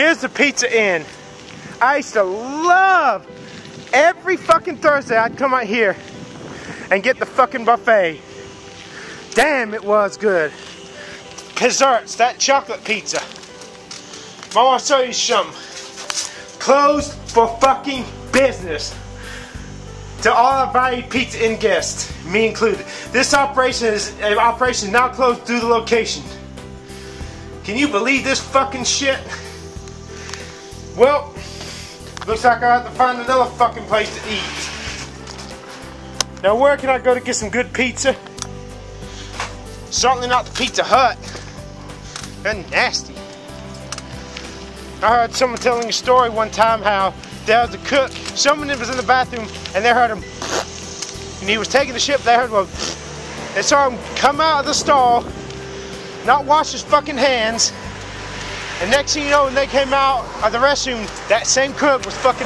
Here's the Pizza Inn. I used to love every fucking Thursday I'd come out here and get the fucking buffet. Damn, it was good. Desserts, that chocolate pizza. I want to show you something. Closed for fucking business. To all our valued Pizza Inn guests, me included. This operation is uh, operation now closed due to location. Can you believe this fucking shit? Well, looks like I have to find another fucking place to eat. Now where can I go to get some good pizza? Certainly not the Pizza Hut. They're nasty. I heard someone telling a story one time how there was a cook, someone was in the bathroom and they heard him and he was taking the shit, they heard him they saw him come out of the stall, not wash his fucking hands, and next thing you know when they came out of the restroom, that same cook was fucking